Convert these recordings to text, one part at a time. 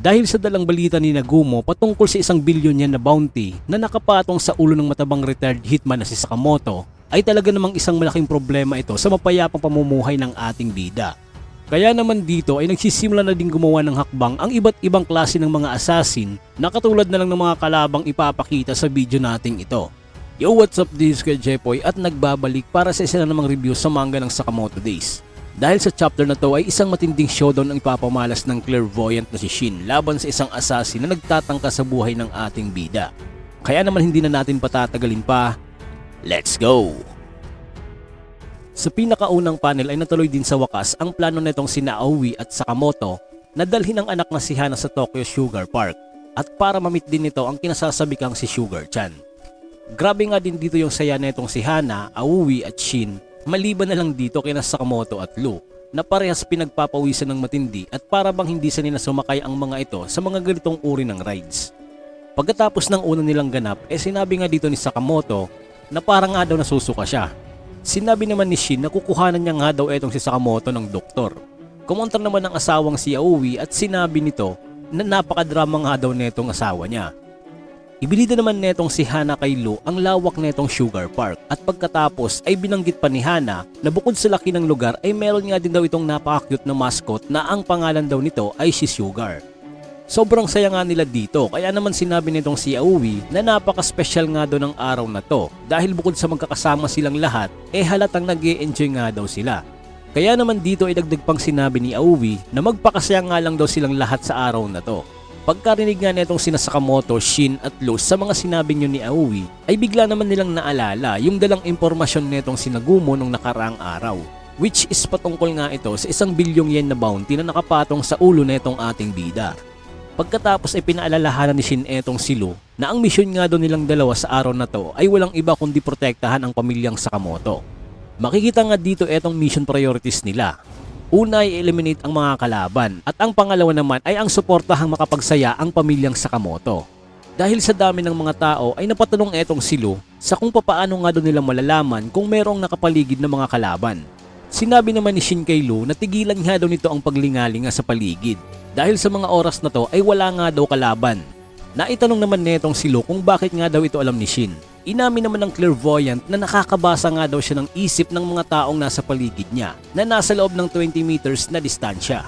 Dahil sa dalang balita ni Nagumo patungkol sa isang bilyon yen na bounty na nakapatong sa ulo ng matabang retired hitman na si Sakamoto ay talaga namang isang malaking problema ito sa mapayapang pamumuhay ng ating bida. Kaya naman dito ay nagsisimula na din gumawa ng hakbang ang iba't ibang klase ng mga assassin na katulad na lang ng mga kalabang ipapakita sa video nating ito. Yo what's up this is Jepoy at nagbabalik para sa isa na namang review sa manga ng Sakamoto Days. Dahil sa chapter na to ay isang matinding showdown ang ipapamalas ng clairvoyant na si Shin laban sa isang assassin na nagtatangka sa buhay ng ating bida. Kaya naman hindi na natin patatagalin pa, let's go! Sa pinakaunang panel ay natuloy din sa wakas ang plano nitong sina Aoi at Sakamoto na dalhin ang anak na si Hana sa Tokyo Sugar Park at para mamit din nito ang kinasasabikang si Sugar Chan. Grabe nga din dito yung saya nitong si Hana, Aoi at Shin Maliban na lang dito kina Sakamoto at Lu na parehas pinagpapawisan ng matindi at para bang hindi sa nila sumakay ang mga ito sa mga ganitong uri ng rides. Pagkatapos ng una nilang ganap, eh sinabi nga dito ni Sakamoto na parang nga daw nasusuka siya. Sinabi naman ni Shin na kukuhanan niya nga daw etong si Sakamoto ng doktor. Kumontra naman ng asawang si Aoi at sinabi nito na napakadrama nga daw netong asawa niya. Ibinida naman netong si Hana kay Lu ang lawak netong Sugar Park at pagkatapos ay binanggit pa ni Hana na bukod sa laki ng lugar ay meron nga din daw itong napaka-cute na mascot na ang pangalan daw nito ay si Sugar. Sobrang saya nga nila dito kaya naman sinabi nitong si Aoi na napaka-special nga daw ng araw na to dahil bukod sa magkakasama silang lahat eh halatang nag enjoy nga daw sila. Kaya naman dito ay dagdag pang sinabi ni Aoi na magpakasaya nga lang daw silang lahat sa araw na to. Pagkarinig nga nitong sina Sakamoto, Shin at Luz sa mga sinabi nyo ni Aoi ay bigla naman nilang naalala yung dalang impormasyon nitong sinagumo nung nakaraang araw which is patungkol nga ito sa isang bilyong yen na bounty na nakapatong sa ulo nitong ating bida. Pagkatapos ay pinaalalahanan ni Shin etong si Lu na ang misyon nga doon nilang dalawa sa araw na to ay walang iba kundi protektahan ang pamilyang Sakamoto. Makikita nga dito etong mission priorities nila Una ay eliminate ang mga kalaban at ang pangalawa naman ay ang suportahang makapagsaya ang pamilyang Sakamoto. Dahil sa dami ng mga tao ay napatanong etong silo sa kung papaano nga doon nila malalaman kung merong nakapaligid na mga kalaban. Sinabi naman ni Shin kay Lu na tigilan nga daw nito ang paglingalinga sa paligid dahil sa mga oras na to ay wala nga daw kalaban. Naitanong naman netong si Lu kung bakit nga daw ito alam ni Shin. Inamin naman ng clairvoyant na nakakabasa nga daw siya ng isip ng mga taong nasa paligid niya na nasa loob ng 20 meters na distansya.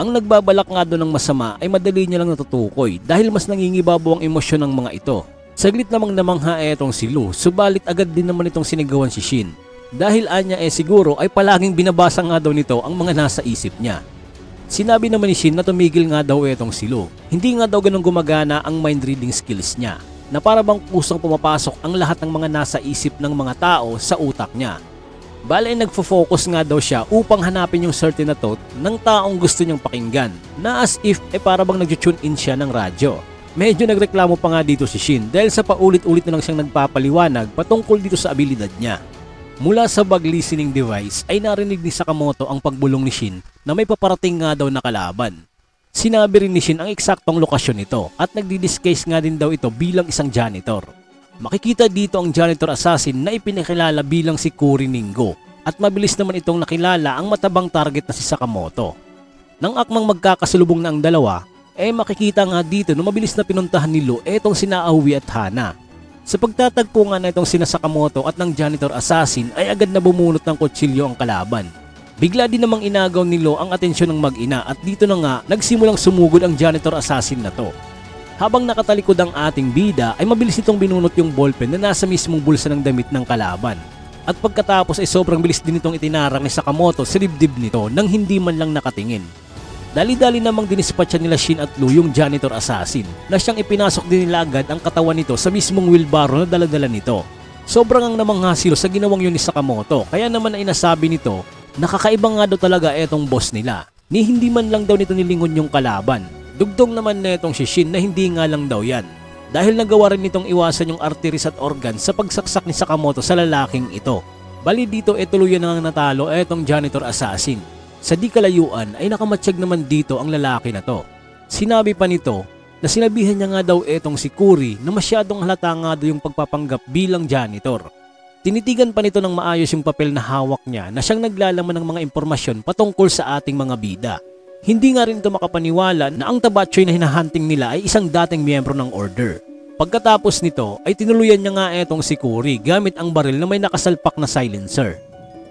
Ang nagbabalak nga doon ng masama ay madali niya lang natutukoy dahil mas nangingibabaw ang emosyon ng mga ito. Saglit namang namangha etong si Lu, subalit agad din naman itong sinigawan si Shin. Dahil anya eh siguro ay palaging binabasa nga daw nito ang mga nasa isip niya. Sinabi naman ni Shin na tumigil nga daw etong si Lu. Hindi nga daw ganun gumagana ang mind reading skills niya na para bang kusang pumapasok ang lahat ng mga nasa isip ng mga tao sa utak niya. Bale nagfo-focus nga daw siya upang hanapin yung certain na thought ng taong gusto niyang pakinggan na as if eh para bang nag-tune in siya ng radyo. Medyo nagreklamo pa nga dito si Shin dahil sa paulit-ulit na lang siyang nagpapaliwanag patungkol dito sa abilidad niya. Mula sa bag listening device ay narinig ni Sakamoto ang pagbulong ni Shin na may paparating nga daw na kalaban. Sinabi rin ni Shin ang eksaktong lokasyon nito at nagdi-disguise nga din daw ito bilang isang janitor. Makikita dito ang janitor assassin na ipinakilala bilang si Kuri Ningo at mabilis naman itong nakilala ang matabang target na si Sakamoto. Nang akmang magkakasalubong na ang dalawa, eh makikita nga dito na mabilis na pinuntahan ni Lu etong sina Aoi at Hana. Sa pagtatagpo nga na itong sina Sakamoto at ng janitor assassin ay agad na bumunot ng kutsilyo ang kalaban Bigla din namang inagaw ni Lo ang atensyon ng mag-ina at dito na nga nagsimulang sumugod ang janitor assassin na to. Habang nakatalikod ang ating bida ay mabilis itong binunot yung ballpen na nasa mismong bulsa ng damit ng kalaban. At pagkatapos ay sobrang bilis din itong itinarang ni Sakamoto sa dibdib nito nang hindi man lang nakatingin. Dali-dali namang dinispatcha nila Shin at Lu yung janitor assassin na siyang ipinasok din nila agad ang katawan nito sa mismong wheelbarrow na daladala nito. Sobrang ang namang hasilo sa ginawang yun ni Sakamoto kaya naman ay nasabi nito Nakakaiba nga daw talaga etong boss nila. Ni hindi man lang daw nito nilingon yung kalaban. Dugtong naman netong si Shin na hindi nga lang daw yan. Dahil nagawa rin nitong iwasan yung arteries at organs sa pagsaksak ni Sakamoto sa lalaking ito. Bali dito e tuluyan na natalo etong janitor assassin. Sa di kalayuan ay nakamatsyag naman dito ang lalaki na to. Sinabi pa nito na sinabihan niya nga daw etong si Kuri na masyadong halata nga daw yung pagpapanggap bilang janitor. Tinitigan pa nito ng maayos yung papel na hawak niya na siyang naglalaman ng mga impormasyon patungkol sa ating mga bida. Hindi nga rin ito makapaniwala na ang tabatsoy na hinahunting nila ay isang dating miyembro ng order. Pagkatapos nito ay tinuluyan niya nga etong si Cory gamit ang baril na may nakasalpak na silencer.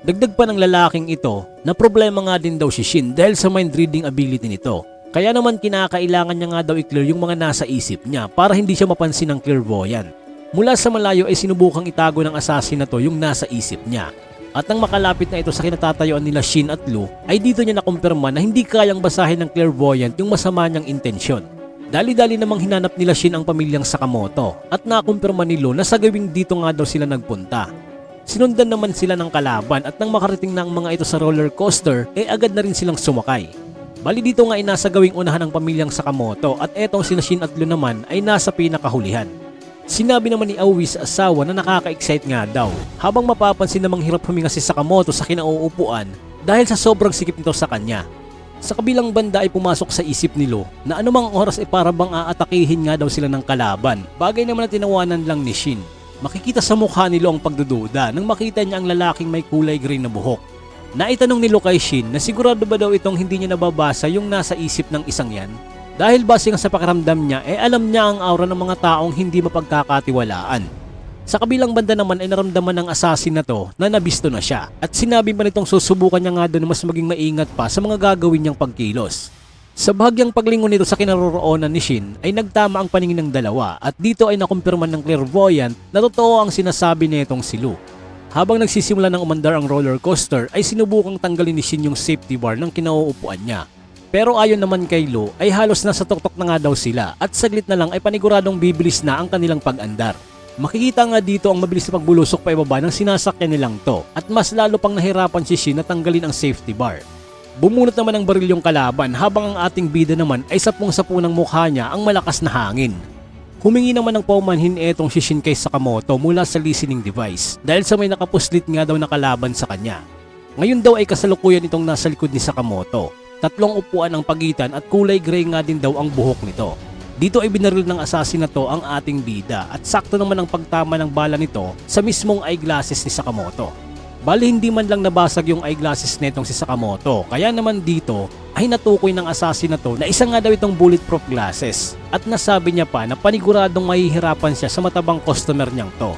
Dagdag pa ng lalaking ito na problema nga din daw si Shin dahil sa mind reading ability nito. Kaya naman kinakailangan niya nga daw i-clear yung mga nasa isip niya para hindi siya mapansin ng clairvoyant. Mula sa malayo ay sinubukang itago ng assassin na to yung nasa isip niya. At nang makalapit na ito sa kinatatayuan nila Shin at Lu, ay dito niya nakumpirma na hindi kayang basahin ng clairvoyant yung masama niyang intensyon. Dali-dali namang hinanap nila Shin ang pamilyang Sakamoto at nakumpirma ni Lu na sa gawing dito nga daw sila nagpunta. Sinundan naman sila ng kalaban at nang makarating na ang mga ito sa roller coaster, eh agad na rin silang sumakay. Bali dito nga ay nasa gawing unahan ng pamilyang Sakamoto at etong sina Shin at Lu naman ay nasa pinakahulihan. Sinabi naman ni Aoi sa asawa na nakaka-excite nga daw habang mapapansin namang hirap huminga si Sakamoto sa kinauupuan dahil sa sobrang sikip nito sa kanya. Sa kabilang banda ay pumasok sa isip ni Lo na anumang oras ay para bang aatakihin nga daw sila ng kalaban bagay naman na tinawanan lang ni Shin. Makikita sa mukha ni Lo ang pagdududa nang makita niya ang lalaking may kulay green na buhok. Naitanong ni Lo kay Shin na sigurado ba daw itong hindi niya nababasa yung nasa isip ng isang yan dahil base nga sa pakiramdam niya, eh alam niya ang aura ng mga taong hindi mapagkakatiwalaan. Sa kabilang banda naman ay naramdaman ng assassin na to na nabisto na siya at sinabi pa nitong susubukan niya nga doon mas maging maingat pa sa mga gagawin niyang pagkilos. Sa bahagyang paglingon nito sa kinaroroonan ni Shin ay nagtama ang paningin ng dalawa at dito ay nakumpirman ng clairvoyant na totoo ang sinasabi nitong si Lu. Habang nagsisimula ng umandar ang roller coaster ay sinubukang tanggalin ni Shin yung safety bar ng kinauupuan niya pero ayon naman kay Lo ay halos nasa tuktok na nga daw sila at saglit na lang ay paniguradong bibilis na ang kanilang pag-andar. Makikita nga dito ang mabilis na pagbulusok pa ibaba ng sinasakyan nilang to at mas lalo pang nahirapan si Shin na tanggalin ang safety bar. Bumunot naman ng baril yung kalaban habang ang ating bida naman ay sapong-sapo ng mukha niya ang malakas na hangin. Humingi naman ng paumanhin etong si Shin kay Sakamoto mula sa listening device dahil sa may nakapuslit nga daw na kalaban sa kanya. Ngayon daw ay kasalukuyan itong nasa likod ni Sakamoto Tatlong upuan ang pagitan at kulay gray nga din daw ang buhok nito. Dito ay binaril ng assassin na to ang ating bida at sakto naman ang pagtama ng bala nito sa mismong eyeglasses ni Sakamoto. Bali hindi man lang nabasag yung eyeglasses netong si Sakamoto kaya naman dito ay natukoy ng assassin na to na isa nga daw itong bulletproof glasses at nasabi niya pa na paniguradong mahihirapan siya sa matabang customer niyang to.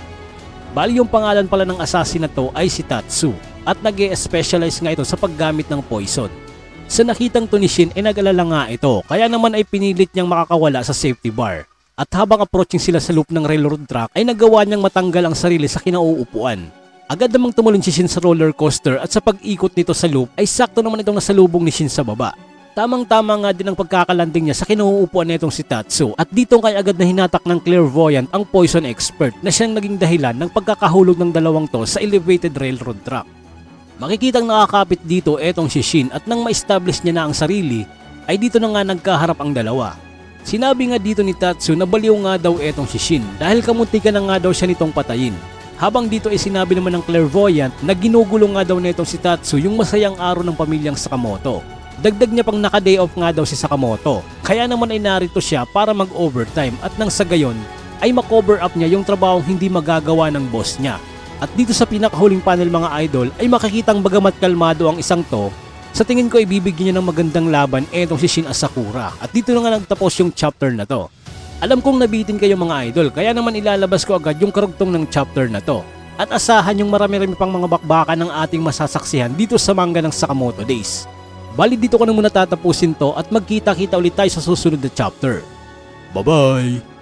Bali yung pangalan pala ng assassin na to ay si Tatsu at nag specialize nga ito sa paggamit ng poison. Sa nakitang to ni Shin ay nag-alala nga ito kaya naman ay pinilit niyang makakawala sa safety bar. At habang approaching sila sa loop ng railroad track ay nagawa niyang matanggal ang sarili sa kinauupuan. Agad namang tumulon si Shin sa roller coaster at sa pag-ikot nito sa loop ay sakto naman itong nasalubong ni Shin sa baba. Tamang-tama nga din ang pagkakalanding niya sa kinuupuan nitong si Tatsu at dito kay agad na hinatak ng clairvoyant ang poison expert na siyang naging dahilan ng pagkakahulog ng dalawang to sa elevated railroad track. Makikitang nakakapit dito etong si Shin at nang ma-establish niya na ang sarili ay dito na nga nagkaharap ang dalawa. Sinabi nga dito ni Tatsu na baliw nga daw etong si Shin dahil kamuntikan na nga daw siya nitong patayin. Habang dito ay sinabi naman ng clairvoyant na ginugulo nga daw netong si Tatsu yung masayang araw ng pamilyang Sakamoto. Dagdag niya pang naka-day off nga daw si Sakamoto. Kaya naman ay narito siya para mag-overtime at nang sa gayon ay makover up niya yung trabahong hindi magagawa ng boss niya at dito sa pinakahuling panel mga idol ay makikitang bagamat kalmado ang isang to, sa tingin ko ibibigyan niya ng magandang laban etong si Shin Asakura. At dito na nga nagtapos yung chapter na to. Alam kong nabitin kayo mga idol kaya naman ilalabas ko agad yung karugtong ng chapter na to. At asahan yung marami-rami pang mga bakbakan ng ating masasaksihan dito sa manga ng Sakamoto Days. Bali dito ko na muna tatapusin to at magkita-kita ulit tayo sa susunod na chapter. Bye-bye!